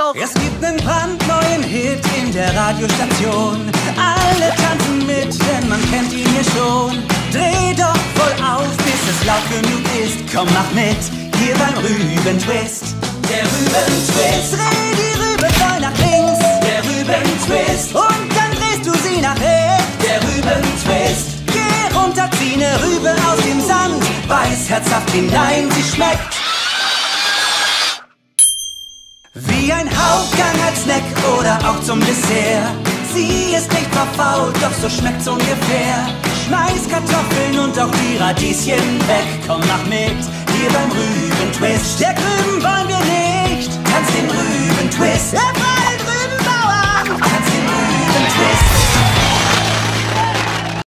doch. Es gibt einen brandneuen Hit in der Radiostation. Alle tanzen mit, denn man kennt ihn hier schon. Dreh doch voll auf, bis es laut genug ist. Komm, mach mit, hier beim Rüben-Twist. Der Rüben-Twist. Dreh die Rübe voll nach links. Der Rüben-Twist. Und dann drehst du sie nach rechts. Der Rüben-Twist. Geh runter, zieh ne Rübe aus dem Sand. Beiß herzhaft hinein, sie schmeckt. Wie ein Hauptgang als Snack oder auch zum Dessert. Sie ist nicht verfault, doch so schmeckt's ungefähr. Schmeiß Kartoffeln und auch die Radieschen weg. Komm, mach mit, hier beim Rüben-Twist. Der Rüben